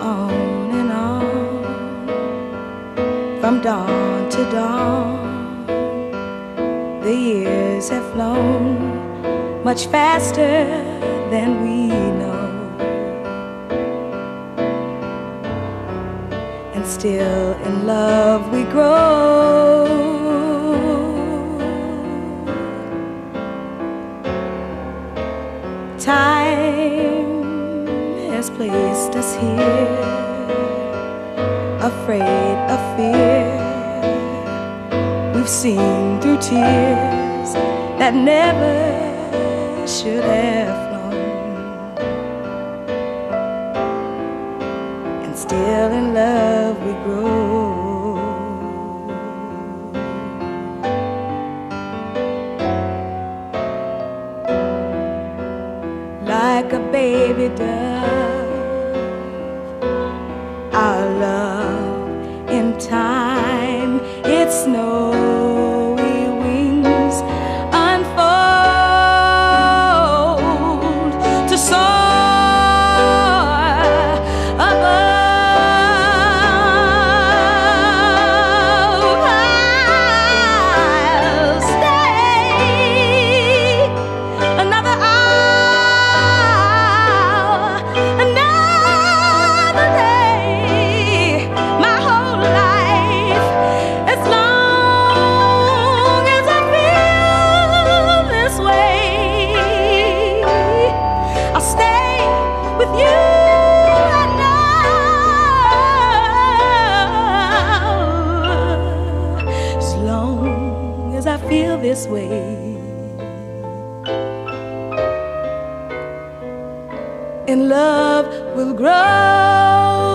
on and on from dawn to dawn. The years have flown much faster than we know. And still in love we grow. Time placed us here, afraid of fear. We've seen through tears that never should have flown. And still in love we grow. Like a baby dove, Stay with you. and now, As long as I feel this way. and love will grow.